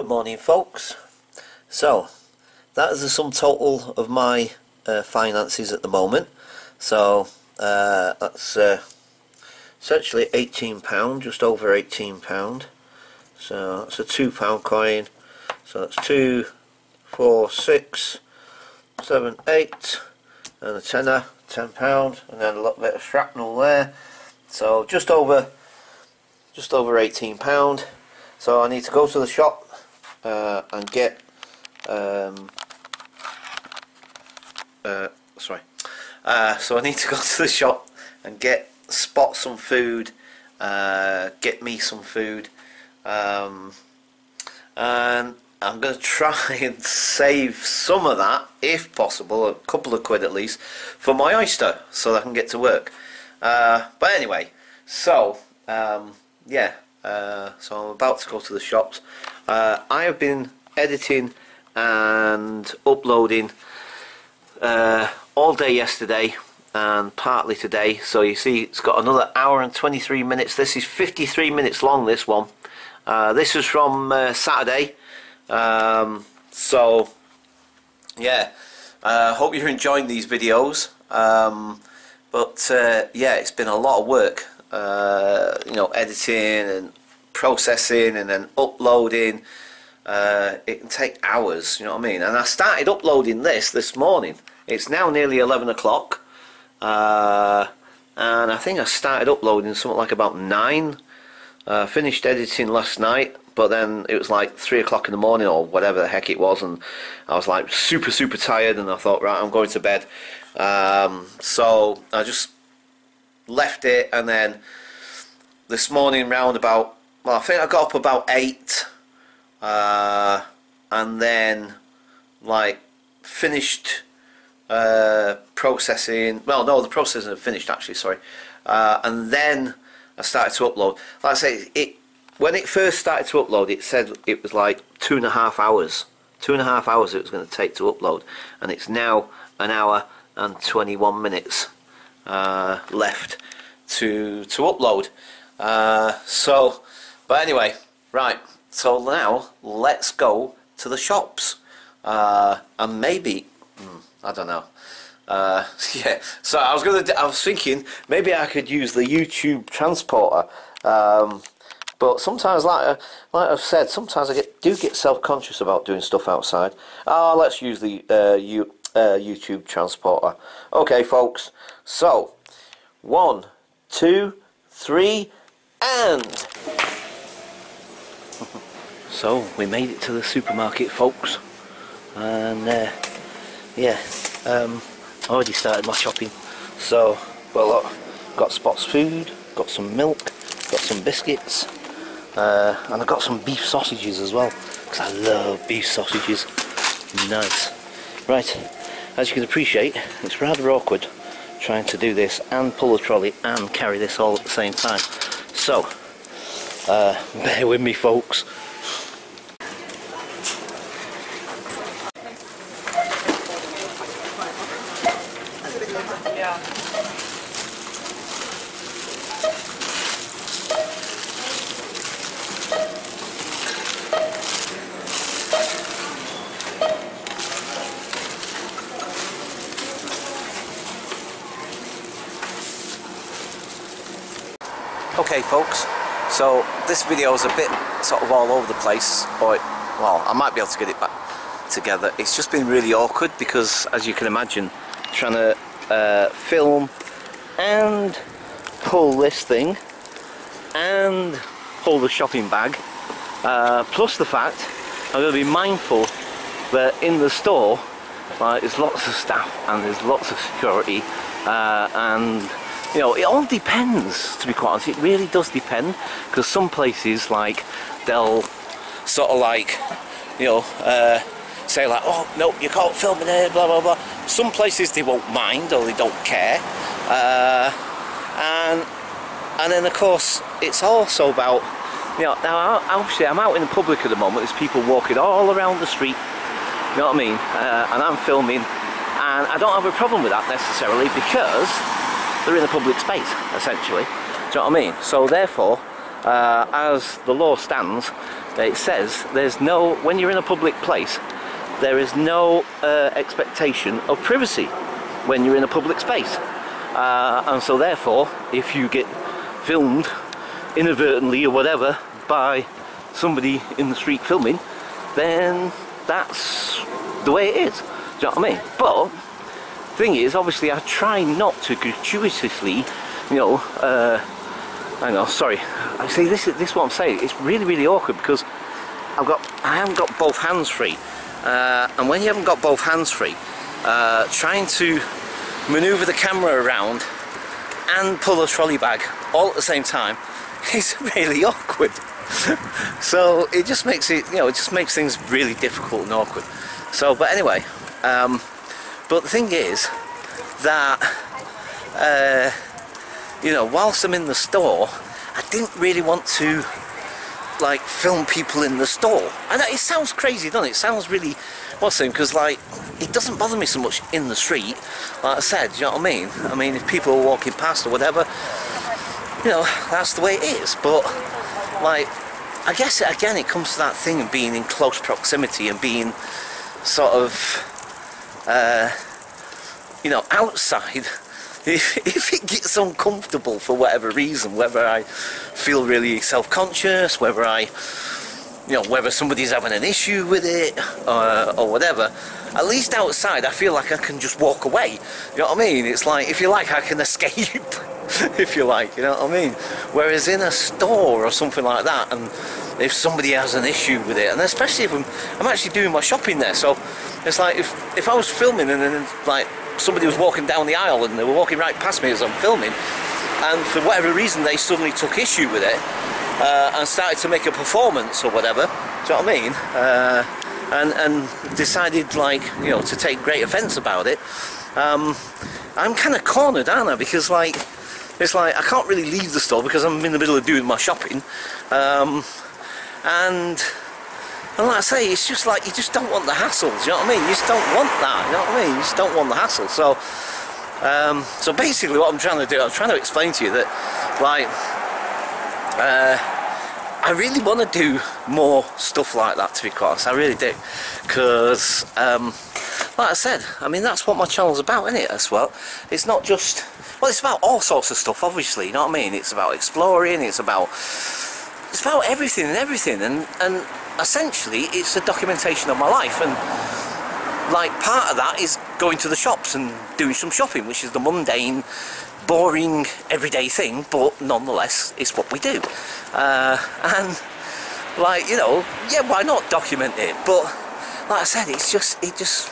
Good morning folks. So that is the sum total of my uh, finances at the moment. So uh, that's uh, essentially £18, just over £18. So that's a £2 coin. So that's two, four, six, seven, eight, and a tenner, £10, and then a little bit of shrapnel there. So just over just over £18 so I need to go to the shop uh, and get um, uh, sorry. Uh, so I need to go to the shop and get spot some food uh, get me some food. Um, and I'm going to try and save some of that if possible a couple of quid at least for my oyster so that I can get to work. Uh, but anyway so um, yeah uh, so I'm about to go to the shops. Uh, I have been editing and uploading uh, all day yesterday and partly today. So you see it's got another hour and 23 minutes. This is 53 minutes long this one. Uh, this was from uh, Saturday. Um, so yeah. Hope you're enjoying these videos. Um, but yeah it's been a lot of work uh, you know editing and processing and then uploading uh, it can take hours you know what I mean? And I started uploading this this morning. It's now nearly 11 o'clock uh, and I think I started uploading something like about 9 uh, finished editing last night but then it was like 3 o'clock in the morning or whatever the heck it was and I was like super super tired and I thought right I'm going to bed. Um, so I just left it and then this morning round about well I think I got up about 8 uh, and then like finished uh, processing well no the processing finished actually sorry uh, and then I started to upload. Like I say it when it first started to upload it said it was like two and a half hours two and a half hours it was going to take to upload and it's now an hour and 21 minutes uh, left to to upload. Uh, so but anyway right so now let's go to the shops. Uh, and maybe hmm, I don't know. Uh, yeah so I was gonna I was thinking maybe I could use the YouTube transporter. Um, but sometimes like uh, like I've said sometimes I get do get self-conscious about doing stuff outside. Oh, let's use the uh, you uh, YouTube transporter. Okay, folks, so one, two, three, and so we made it to the supermarket, folks, and uh, yeah, um, I already started my shopping. So, well, look, got Spots food, got some milk, got some biscuits, uh, and I got some beef sausages as well because I love beef sausages. Nice. Right, as you can appreciate, it's rather awkward trying to do this and pull the trolley and carry this all at the same time. So, uh, bear with me folks. Okay folks, so this video is a bit sort of all over the place, but well, I might be able to get it back together. It's just been really awkward because, as you can imagine, trying to uh, film and pull this thing and pull the shopping bag, uh, plus the fact I'm going to be mindful that in the store uh, there's lots of staff and there's lots of security uh, and you know, it all depends, to be quite honest. It really does depend, because some places, like, they'll sort of like, you know, uh, say like, oh, no, you can't film in here, blah, blah, blah. Some places they won't mind, or they don't care. Uh, and, and then, of course, it's also about, you know, now, obviously, I'm out in the public at the moment. There's people walking all around the street, you know what I mean? Uh, and I'm filming, and I don't have a problem with that necessarily, because they're in the public space, essentially. Do you know what I mean? So therefore, uh, as the law stands, it says there's no when you're in a public place there is no uh, expectation of privacy when you're in a public space uh, and so therefore if you get filmed inadvertently or whatever by somebody in the street filming then that's the way it is do you know what I mean but thing is obviously I try not to gratuitously you know uh, hang on sorry. I see this is this is what I'm saying. It's really really awkward because I've got I haven't got both hands free. Uh, and when you haven't got both hands free uh, trying to maneuver the camera around and pull a trolley bag all at the same time is really awkward. So it just makes it you know it just makes things really difficult and awkward. So but anyway um, but the thing is that uh, you know whilst I'm in the store I didn't really want to like film people in the store. And it sounds crazy doesn't it? it sounds really well, because like it doesn't bother me so much in the street like I said you know what I mean? I mean if people are walking past or whatever you know that's the way it is. But like I guess again it comes to that thing of being in close proximity and being sort of uh, you know outside if, if it gets uncomfortable for whatever reason whether I feel really self-conscious whether I you know whether somebody's having an issue with it uh, or whatever at least outside I feel like I can just walk away you know what I mean it's like if you like I can escape if you like, you know what I mean? Whereas in a store or something like that, and if somebody has an issue with it, and especially if I'm, I'm actually doing my shopping there, so it's like if, if I was filming and then like somebody was walking down the aisle and they were walking right past me as I'm filming, and for whatever reason they suddenly took issue with it uh, and started to make a performance or whatever, do you know what I mean? Uh, and, and decided like, you know, to take great offence about it, um, I'm kind of cornered, aren't I? Because like, it's like I can't really leave the store because I'm in the middle of doing my shopping um, and and like I say it's just like you just don't want the hassle do you know what I mean? You just don't want that you know what I mean? You just don't want the hassle. So um, so basically what I'm trying to do I'm trying to explain to you that like uh, I really want to do more stuff like that to be quite honest. I really do. Because um, like I said I mean that's what my channel's about isn't it as well? It's not just well it's about all sorts of stuff obviously you know what I mean? It's about exploring it's about it's about everything and everything and and essentially it's a documentation of my life and like part of that is going to the shops and doing some shopping which is the mundane boring everyday thing but nonetheless it's what we do. Uh, and like you know yeah why not document it? But like I said it's just it just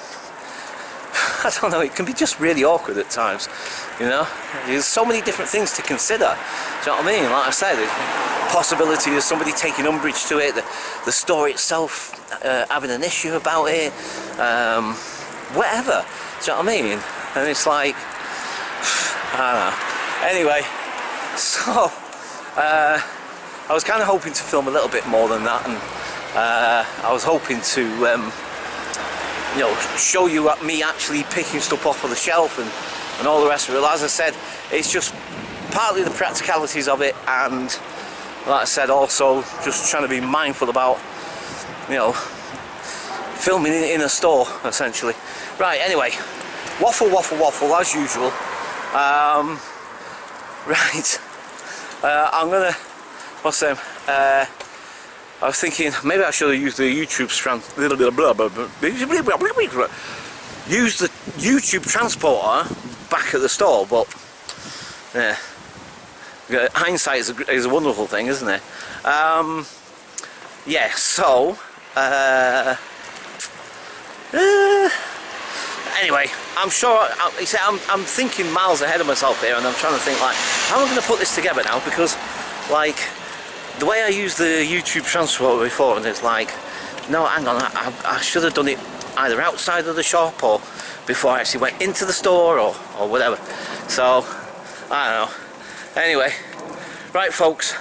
I don't know, it can be just really awkward at times, you know? There's so many different things to consider, you know what I mean? Like I said, the possibility of somebody taking umbrage to it, the, the store itself uh, having an issue about it, um, whatever, do you know what I mean? And it's like, I don't know. Anyway, so, uh, I was kind of hoping to film a little bit more than that, and uh, I was hoping to um, you know, show you me actually picking stuff off of the shelf and, and all the rest of it. As I said, it's just partly the practicalities of it and like I said also just trying to be mindful about you know filming in, in a store essentially right anyway waffle waffle waffle as usual um, right uh, I'm gonna what's them uh, I was thinking maybe I should have used the YouTube trans little bit of blah blah blah use the YouTube transporter back at the store but yeah hindsight is a, is a wonderful thing isn't it? Um, yeah so uh, uh, anyway I'm sure I, I'm, I'm thinking miles ahead of myself here and I'm trying to think like how am I going to put this together now? Because like the way I used the YouTube transport before and it's like no hang on I, I, should have done it either outside of the shop or before I actually went into the store or, or whatever. So I don't know anyway right folks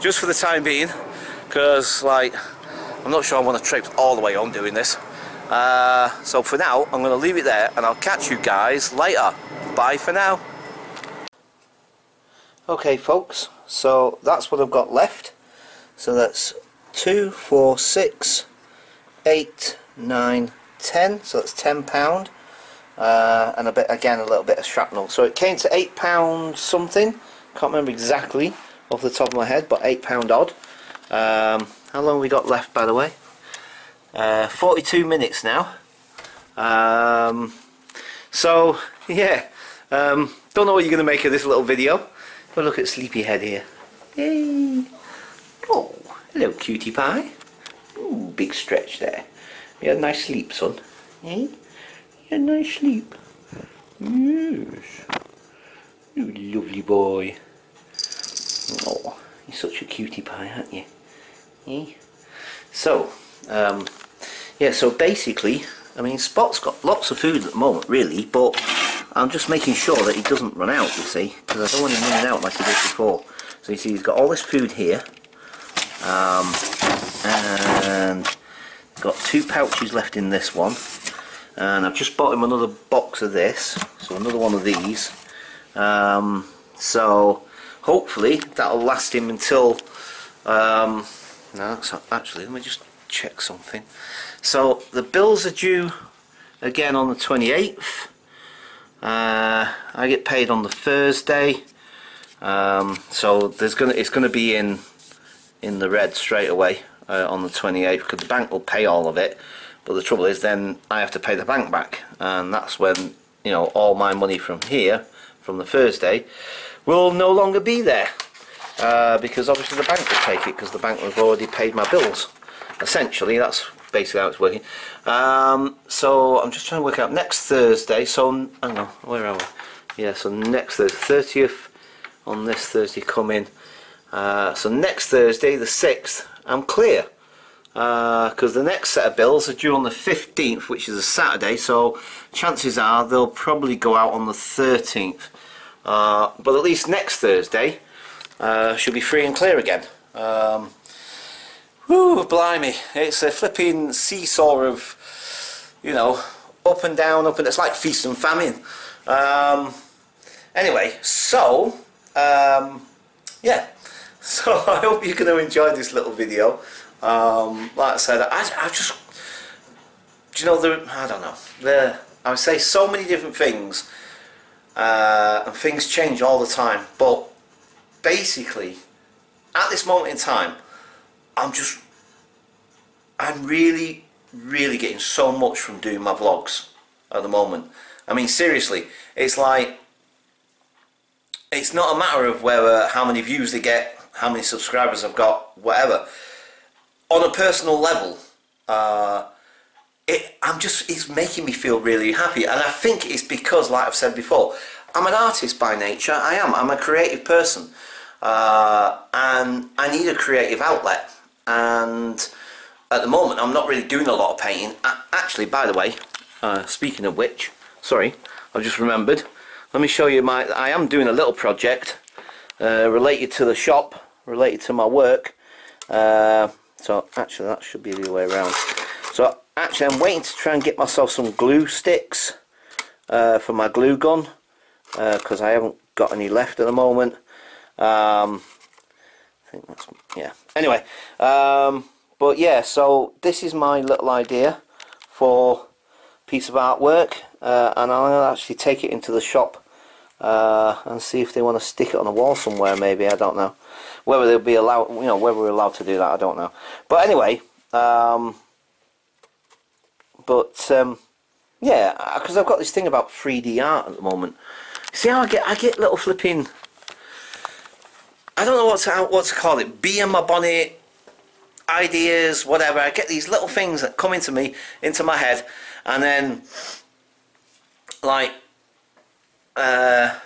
just for the time being because like I'm not sure I want to traipse all the way on doing this uh, so for now I'm going to leave it there and I'll catch you guys later bye for now okay folks so that's what I've got left so that's two, four, six, eight, nine, ten. So that's ten pound, uh, and a bit again a little bit of shrapnel. So it came to eight pound something. Can't remember exactly off the top of my head, but eight pound odd. Um, how long we got left, by the way? Uh, 42 minutes now. Um, so yeah, um, don't know what you're going to make of this little video. But look at Sleepyhead here. Yay! Oh, hello, cutie pie. Ooh, big stretch there. You had a nice sleep, son. Eh? You had a nice sleep. Yes. You lovely boy. Oh, you're such a cutie pie, aren't you? Eh? So, um, yeah, so basically, I mean, Spot's got lots of food at the moment, really, but I'm just making sure that he doesn't run out, you see, because I don't want him running out like he did before. So you see, he's got all this food here, um, and got two pouches left in this one, and I've just bought him another box of this, so another one of these. Um, so hopefully that'll last him until. Um, no, actually, let me just check something. So the bills are due again on the 28th. Uh, I get paid on the Thursday, um, so there's gonna it's gonna be in in the red straight away uh, on the 28th because the bank will pay all of it. But the trouble is, then I have to pay the bank back, and that's when you know all my money from here, from the Thursday, will no longer be there uh, because obviously the bank will take it because the bank has already paid my bills. Essentially, that's basically how it's working. Um, so I'm just trying to work out next Thursday. So hang on, where are we? Yeah, so next Thursday, thirtieth on this Thursday coming. Uh, so next Thursday, the sixth, I'm clear because uh, the next set of bills are due on the 15th, which is a Saturday. So chances are they'll probably go out on the 13th. Uh, but at least next Thursday uh, should be free and clear again. Um, blimey, it's a flipping seesaw of, you know, up and down, up and it's like feast and famine. Um, anyway, so, um, yeah, so I hope you're going to enjoy this little video. Um, like I said, I, I just, do you know, there, I don't know, there, I would say so many different things, uh, and things change all the time, but basically, at this moment in time, I'm just, I'm really, really getting so much from doing my vlogs at the moment. I mean, seriously, it's like, it's not a matter of whether, how many views they get, how many subscribers I've got, whatever. On a personal level, uh, it, I'm just, it's making me feel really happy. And I think it's because, like I've said before, I'm an artist by nature. I am. I'm a creative person. Uh, and I need a creative outlet and at the moment I'm not really doing a lot of painting actually by the way uh, speaking of which sorry I've just remembered let me show you my I am doing a little project uh, related to the shop related to my work uh, so actually that should be the way around. So actually I'm waiting to try and get myself some glue sticks uh, for my glue gun because uh, I haven't got any left at the moment. Um, think that's yeah. Anyway um, but yeah so this is my little idea for piece of artwork uh, and I'll actually take it into the shop uh, and see if they want to stick it on a wall somewhere maybe I don't know whether they'll be allowed you know whether we're allowed to do that I don't know but anyway um, but um, yeah because I've got this thing about 3D art at the moment see how I get I get little flipping I don't know what to, what to call it. Bee in my bonnet, ideas, whatever. I get these little things that come into me, into my head, and then, like, uh,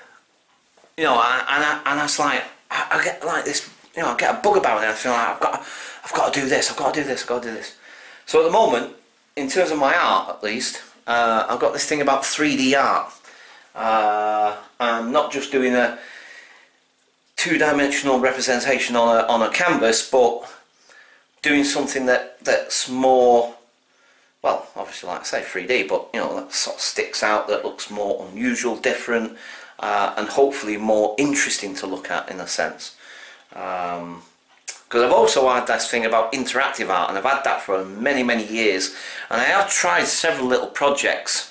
you know, and I, and I was like, I, I, get like this, you know, I get a bug about it. And I feel like I've got, I've got to do this. I've got to do this. I've got to do this. So at the moment, in terms of my art, at least, uh, I've got this thing about 3D art. Uh, I'm not just doing a two-dimensional representation on a, on a canvas but doing something that that's more obviously like I say 3D but you know that sort of sticks out that looks more unusual different uh, and hopefully more interesting to look at in a sense. Um, because I've also had this thing about interactive art and I've had that for many many years and I have tried several little projects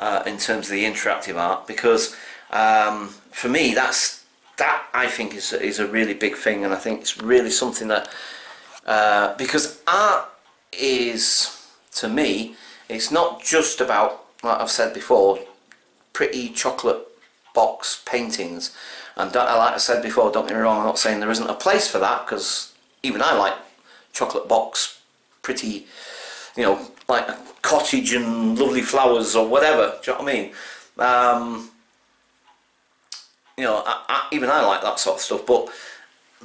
uh, in terms of the interactive art because um, for me that's that I think is, is a really big thing and I think it's really something that uh, because art is to me it's not just about like I've said before pretty chocolate box paintings. And like I said before don't get me wrong I'm not saying there isn't a place for that because even I like chocolate box pretty you know like a cottage and lovely flowers or whatever do you know what I mean? Um, you know I, I, even I like that sort of stuff but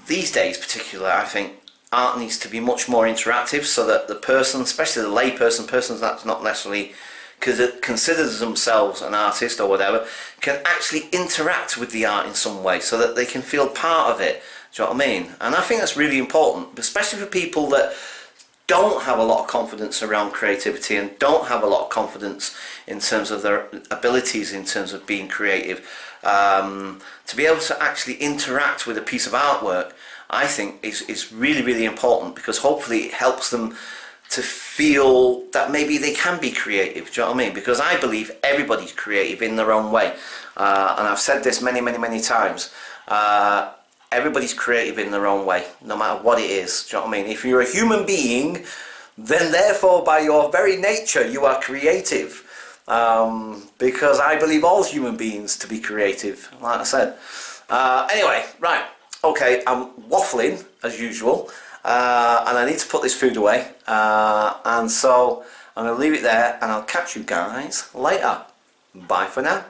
these days particularly I think art needs to be much more interactive so that the person especially the lay person that's not necessarily considers themselves an artist or whatever can actually interact with the art in some way so that they can feel part of it. Do you know what I mean? And I think that's really important especially for people that don't have a lot of confidence around creativity and don't have a lot of confidence in terms of their abilities in terms of being creative. Um, to be able to actually interact with a piece of artwork I think is, is really really important because hopefully it helps them to feel that maybe they can be creative do you know what I mean because I believe everybody's creative in their own way uh, and I've said this many many many times uh, everybody's creative in their own way, no matter what it is. Do you know what I mean? If you're a human being, then therefore by your very nature you are creative. Um, because I believe all human beings to be creative, like I said. Uh, anyway, right, okay, I'm waffling as usual, uh, and I need to put this food away, uh, and so I'm going to leave it there, and I'll catch you guys later. Bye for now.